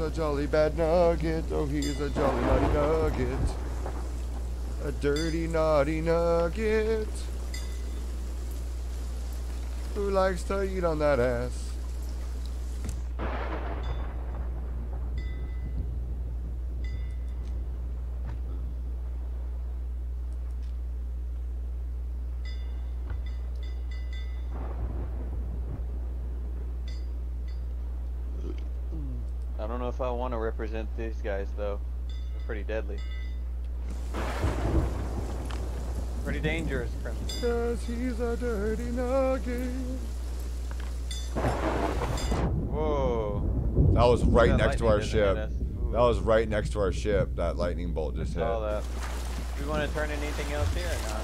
a jolly bad nugget. Oh, he's a jolly naughty nugget. A dirty naughty nugget. Who likes to eat on that ass? If I want to represent these guys though. They're pretty deadly. Pretty dangerous, Crimson. Cause he's a dirty nugget. Whoa. That was right That next to our ship. hit us. Ooh. That was right next to our ship. That lightning bolt just hit. Saw that. Do we want to turn anything else here or not?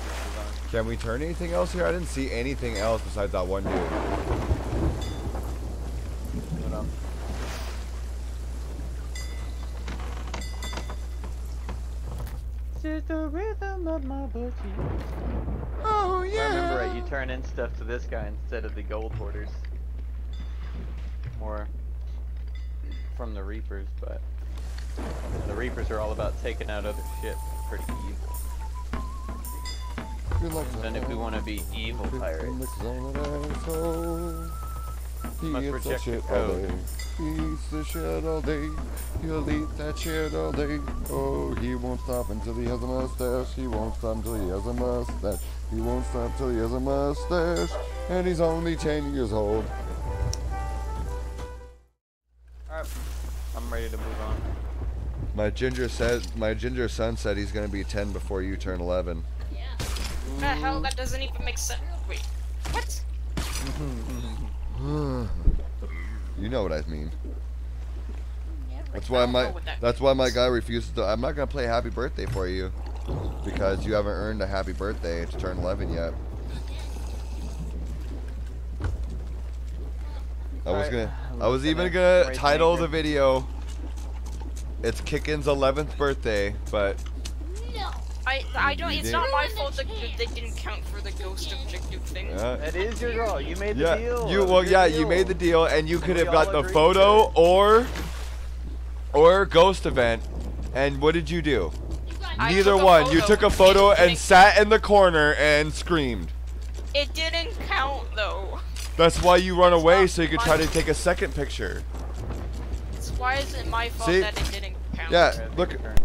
Can we turn anything else here? I didn't see anything else besides that one dude. It's the rhythm of my booty. Oh If I remember right, you turn in stuff to this guy instead of the gold hoarders. More from the Reapers, but the Reapers are all about taking out other ships. Pretty evil. Then if we want to be evil pirates, He Must eats reject the shit all code. Day. He eats the shit all day. He'll eat that shit all day. Oh, he won't stop until he has a mustache. He won't stop until he has a mustache. He won't stop until he has a mustache. And he's only 10 years old. alright, I'm ready to move on. My ginger said, my ginger son said he's gonna be 10 before you turn 11. Yeah. The hell? That doesn't even make sense. Wait. What? You know what I mean. Yeah, That's why my that that's why my guy refuses to. I'm not gonna play Happy Birthday for you because you haven't earned a Happy Birthday to turn 11 yet. I was Alright, gonna. I was even gonna raise title anchor. the video. It's Kicken's 11th birthday, but No. I I don't. It's not my fault that they didn't count for the ghost objective thing. yeah. That is your girl. You made the Yeah, deal. you well, your yeah, you made the deal, and you could have got the photo or or ghost event. And what did you do? I Neither one. You took a photo and sat in the corner and screamed. It didn't count though. That's why you run It's away so you could try to take a second picture. So why is it my fault See? that it didn't count? Yeah, Alright, I think look. your turn.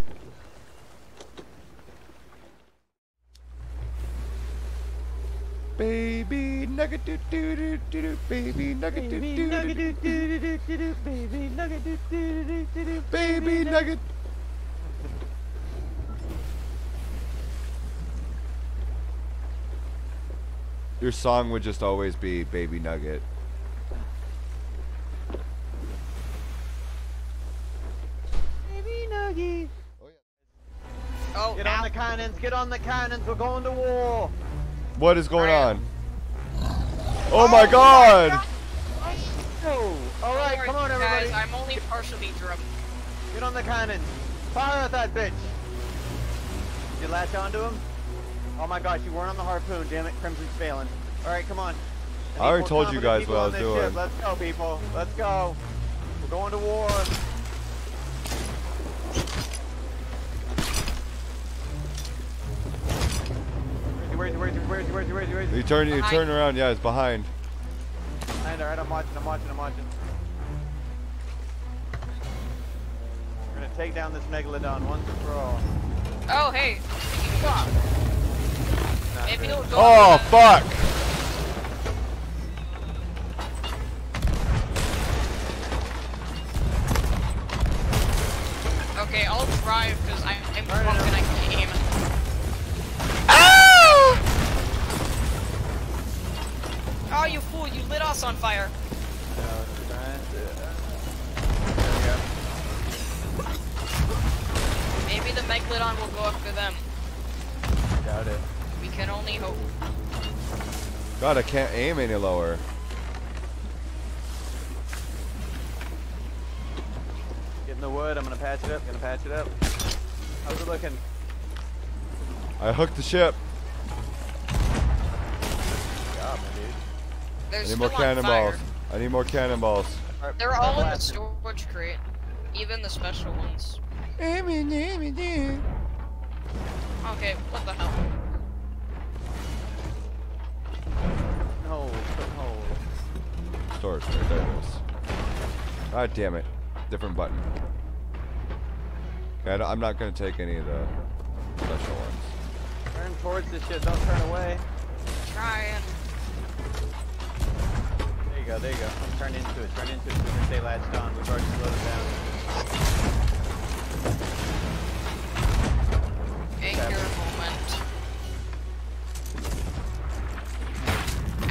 Baby nugget doo doo doo doo doo baby nugget doo doo doo doo baby nugget do do do do do baby nugget. Your song would just always be Baby Nugget. baby nugget. Oh, Get on the cannons, get on the cannons, we're going to war. What is going on? Oh my oh, god! Oh, all right, come on, worry, everybody. Guys, I'm only partially drunk. Get on the cannons. Fire at that bitch. Did you latch onto him? Oh my gosh, you weren't on the harpoon. Damn it, Crimson's failing. All right, come on. I already told you guys what I was doing. ship. Let's go, people. Let's go. We're going to war. Where is he? Where is he? Where is he? Where is he? Where is he? Where is he? You turn, you Behind. turn around. Yeah, it's behind. Alright, alright, I'm watching, I'm watching, I'm watching. We're gonna take down this Megalodon once and for all. Oh, hey. Fuck. Maybe good. it'll go. Oh fuck! Okay, I'll drive because I'm, I'm drunk and I can't aim. You fool! You lit us on fire. No, it's trying to- There Maybe the Megalodon will go after them. we go. Got it. We can only hope. God, I can't aim any lower. Get in the wood, I'm gonna patch it up, gonna patch it up. How's it looking? I hooked the ship. Good job, my dude. They're I need more cannonballs. fire. I need more cannonballs. They're all in the storage crate. Even the special ones. Okay, what the hell? Hold, put hold. Storage, right there it is. God damn it. Different button. Okay, I'm not gonna take any of the special ones. Turn towards this shit, don't turn away. Trying. There you go, there you go. Turn into it, turn into it. We're gonna stay latched on. We've already slowed it down. Anchor moment.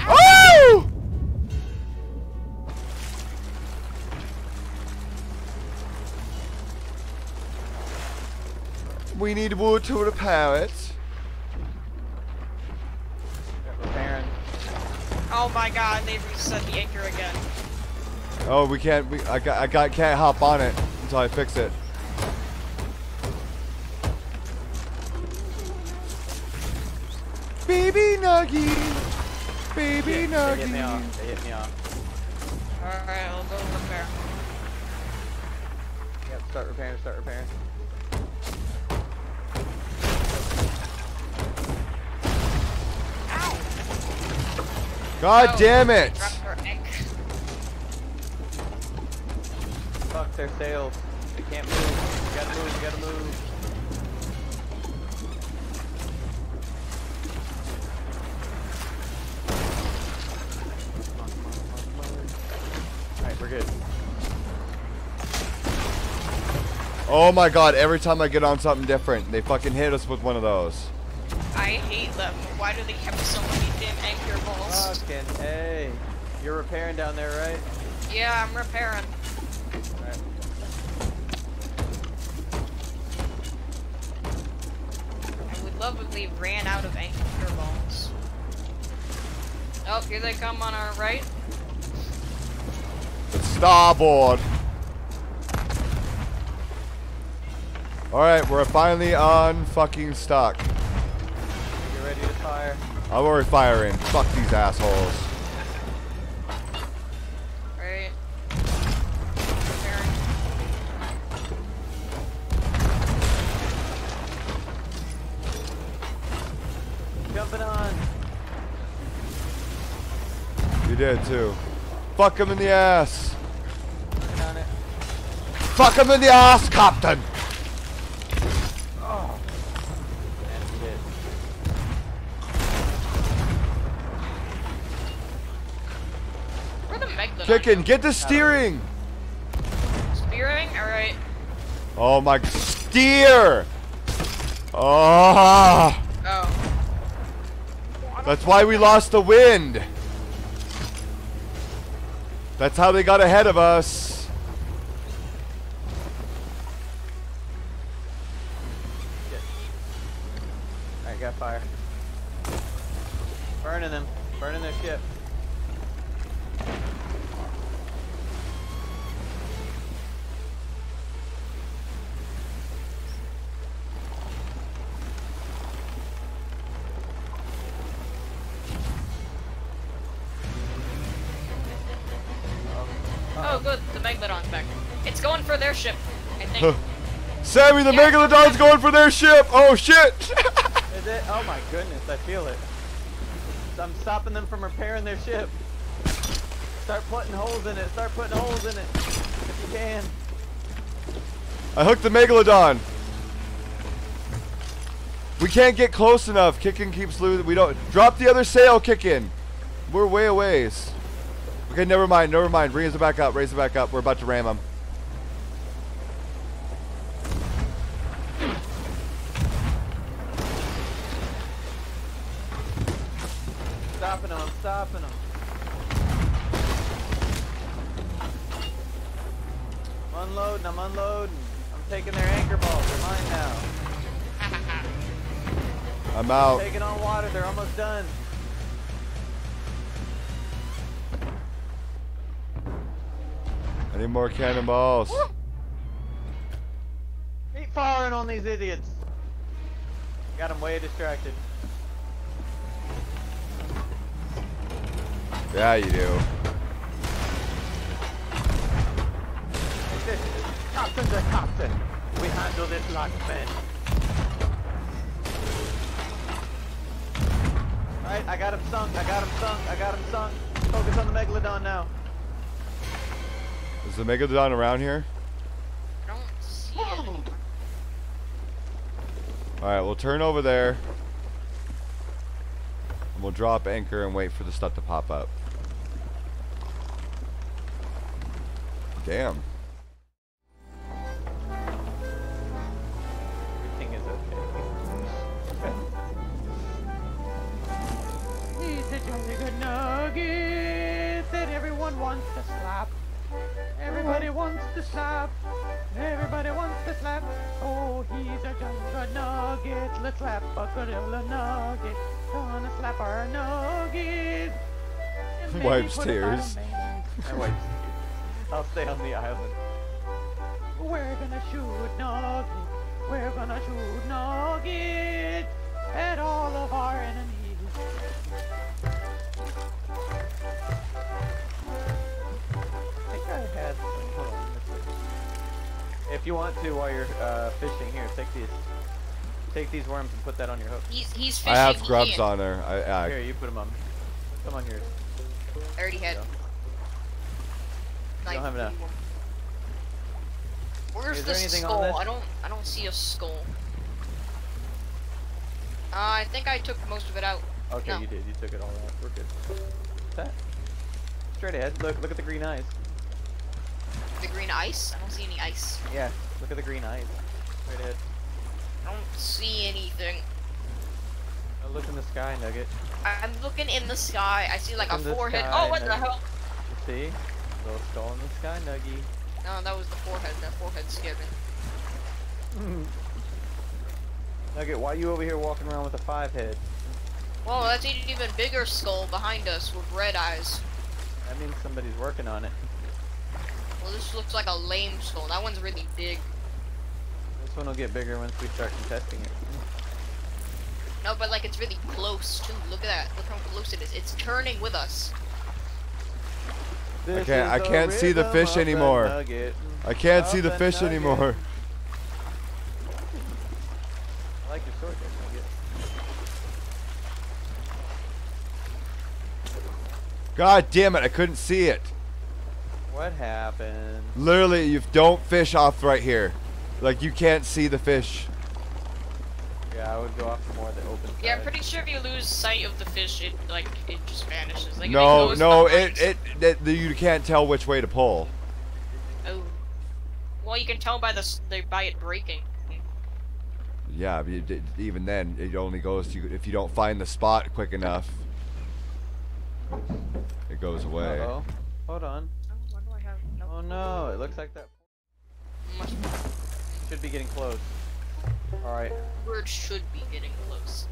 Oh! We need wood to repair it. Repairing. Oh my god, they reset the anchor again. Oh, we can't. We, I got. I got. Can't hop on it until I fix it. Baby Nuggy, baby Shit, they hit me Nuggy. off. They hit me off. Alright, I'll go repair. Yep, start repairing, start repairing. God Oh, damn it! Drop her egg. Fuck their sails. They can't move. You gotta move, you gotta move. Alright, we're good. Oh my God! Every time I get on something different, they fucking hit us with one of those. I hate them. Why do they have so many damn anchor balls? Fucking hey. You're repairing down there, right? Yeah, I'm repairing. Alright. I would love if they ran out of anchor balls. Oh, here they come on our right. It's starboard. Alright, we're finally on fucking stock. Get ready to fire. I'm already firing. Fuck these assholes. Right. Jumping on. You did too. Fuck him in the ass. Working on it. Fuck him in the ass, Captain. Chicken, get the steering. Steering? Alright. Oh my, steer. Oh, Oh. that's why we lost the wind. That's how they got ahead of us. Shit. Alright, got fire. Burning them. Burning their ship. It's going for their ship, I think. Sammy, the Yeah. Megalodon's going for their ship. Oh shit. Is it? Oh my goodness, I feel it. I'm stopping them from repairing their ship. Start putting holes in it. Start putting holes in it. If you can. I hooked the Megalodon. We can't get close enough. Kicken keeps losing. We don't drop the other sail, Kicken. We're way a ways. Okay, never mind, never mind. Raise it back up, raise it back up. We're about to ram them. Stopping them. I'm unloading. I'm unloading. I'm taking their anchor balls. They're mine now. I'm out. Taking on water. They're almost done. I need more cannonballs. Keep firing on these idiots. Got them way distracted. Yeah, you do. Take this. Captain's a captain. We handle this like men. Alright, I got him sunk, I got him sunk, I got him sunk. Focus on the Megalodon now. Is the Megalodon around here? Don't see it anymore. Alright, we'll turn over there. And we'll drop anchor and wait for the stuff to pop up. Damn. Everything is okay. He's a jolly good nugget that everyone wants to slap. Everybody wants to slap. Everybody wants to slap. Oh, he's a jolly good nugget. Let's slap a gorilla nugget. Gonna slap our nugget. Wipes put it on a tears. I wipes tears. I'll stay on the island. We're gonna shoot Nugget. We're gonna shoot Nugget at all of our enemies. I think I had some. Hold on, let me see. If you want to, while you're uh, fishing, here, take these. Take these worms and put that on your hook. He's he's fishing. I have grubs can't. on there. I, I Here, you put them on. Put them on yours. I already had. Go. Don't have enough. Where's the there anything on skull? I don't I don't see a skull. Uh, I think I took most of it out. Okay, No. you did. You took it all out. We're good. What's that? Straight ahead. Look, look at the green eyes. The green ice? I don't see any ice. Yeah, look at the green eyes. Straight ahead. I don't see anything. Now look in the sky, Nugget. I- I'm looking in the sky. I see like a forehead. sky, Oh, what the hell? You see? Little skull in the sky, Nuggy. No, that was the forehead. That forehead scared me. Nugget, why are you over here walking around with a five head? Well, that's an even bigger skull behind us with red eyes. That means somebody's working on it. Well, this looks like a lame skull. That one's really big. This one will get bigger once we start contesting it. No, but like it's really close too. Look at that. Look how close it is. It's turning with us. This can't- I can't see the fish anymore. I can't Of see the the fish nugget. anymore. I like your sword there, Nugget. God damn it, I couldn't see it. What happened? Literally, you don't fish off right here. Like, you can't see the fish. Yeah, I would go off more of the open Yeah, I'm pretty sure if you lose sight of the fish, it like it just vanishes. Like, if No, goes no, behind- it, it, it, you can't tell which way to pull. Oh. Well, you can tell by the the- by it breaking. Yeah, but you, d- even then, it only goes to if you don't find the spot quick enough. It goes away. Uh-oh. Hold on. Oh, what do I have? No. Oh no, it looks like that Must should be getting close. Alright. word should be getting close.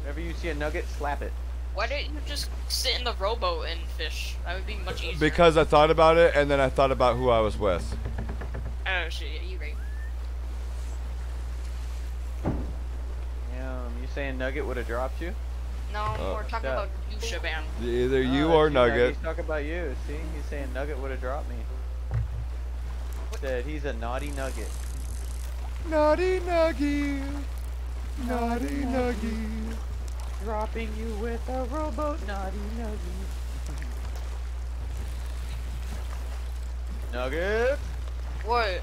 Whenever you see a nugget, slap it. Why didn't you just sit in the rowboat and fish? That would be much easier. Because I thought about it, and then I thought about who I was with. oh shit, yeah, you right. Yeah, you saying nugget would have dropped you? No, Oh, we're talking yeah. about you, Shaban. Either you Oh, or see, Nugget. He's talking about you. See, he's saying nugget would have dropped me. Said he's a naughty nugget. Naughty Nuggy. Naughty Nuggy. Dropping you with a rowboat, naughty nuggy. Nugget, What?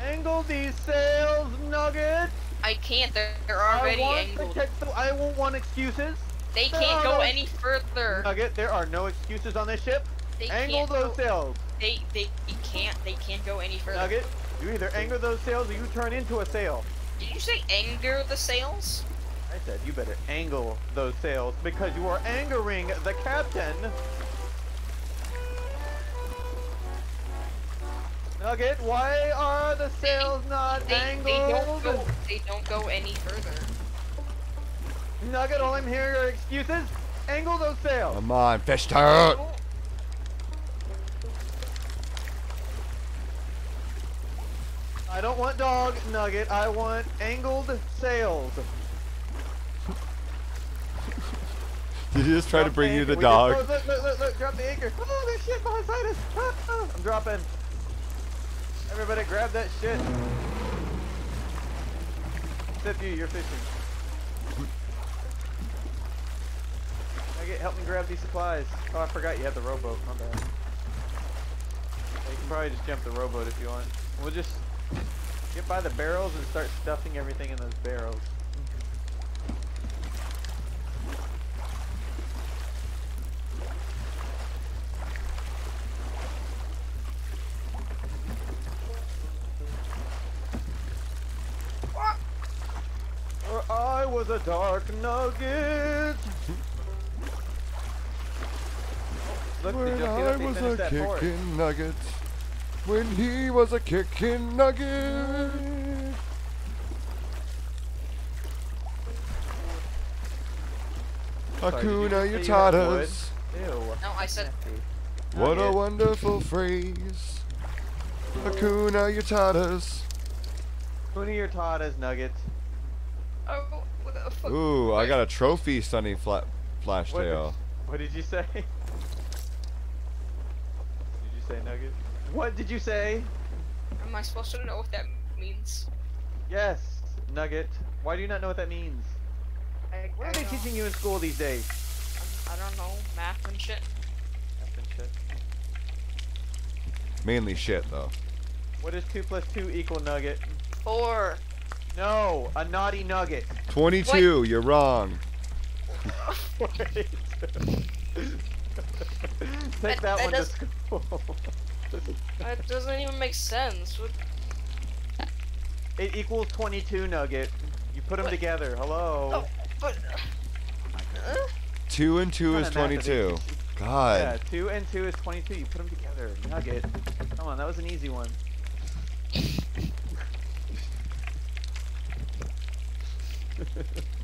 angle these sails, Nugget. I can't. They're, they're I already want angled. To catch the, I won't want excuses. They there can't are go no- any further. Nugget, there are no excuses on this ship. They Angle can't those go, sails. They they they can't. They can't go any further. Nugget, you either anger those sails or you turn into a sail. Did you say anger the sails? I said you better angle those sails because you are angering the captain. Nugget, why are the sails not They, angled? they don't go. They don't go any further. Nugget, all I'm hearing are excuses. Angle those sails. Come on, fish turret. I don't want dog, Nugget. I want angled sails. Did he just try to bring you the We dog? Look, look, look, look, drop the anchor. Oh, there's shit behind us. Ah, ah. I'm dropping. Everybody grab that shit. Except you, you're fishing. Nugget, help me grab these supplies. Oh, I forgot you have the rowboat. My bad. You can probably just jump the rowboat if you want. We'll just get by the barrels and start stuffing everything in those barrels. I was a dark nugget. Look, when did you see I was a kicking nugget. When he was a kicking nugget. Sorry, did you Hakuna just you had Ew. No, I said What a wonderful phrase. Hakuna Matata. Puni your Tatas nuggets. Oh, what the fuck? Ooh, I got a trophy, Sunny Fla- Flash What did, Tail. what did you say? Did you say nugget? What did you say? Am I supposed to know what that means? Yes, nugget. Why do you not know what that means? I, What I are they don't- teaching you in school these days? I don't know, math and shit. Nothing shit. Mainly shit, though. What is 2 plus 2 equal nugget? Four. No, a naughty nugget. 22, you're wrong. Wait. Take That- that, that one to does- school. That doesn't even make sense. What? it equals 22 nugget. You put them What? together. Hello. Oh, but. Uh, 2 and 2 is Kinda math it 22. God. Yeah, 2 and 2 is 22. You put them together. Nugget. Come on, that was an easy one.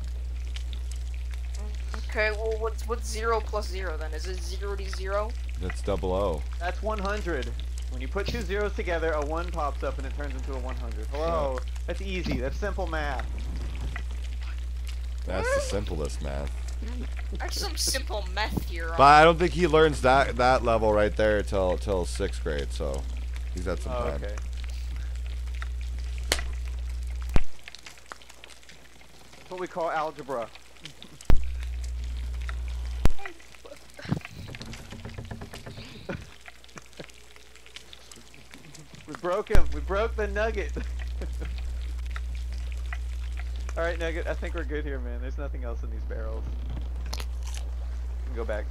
okay, well, what's what's zero plus zero then? Is it zero to zero? That's double O. That's 100. When you put two zeros together, a 1 pops up and it turns into a 100. Hello. That's easy. That's simple math. That's the simplest math. That's some simple math here. But I don't think he learns that that level right there till till sixth grade. So he's had some Oh, time. okay. That's what we call algebra. Broke him. We broke the nugget. All right, nugget. I think we're good here, man. There's nothing else in these barrels. Can go back.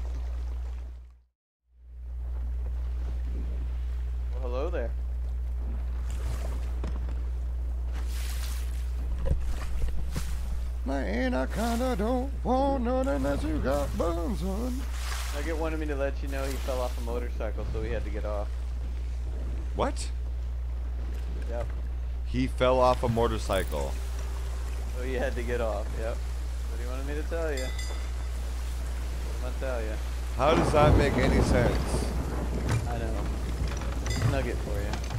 Well, hello there. Man, I kinda don't want none unless you got buns on. Nugget wanted me to let you know he fell off a motorcycle, so he had to get off. What? Yep. He fell off a motorcycle. So he had to get off. Yep. What do you want me to tell you. What am I tell you? How does that make any sense? I know. Nugget for you.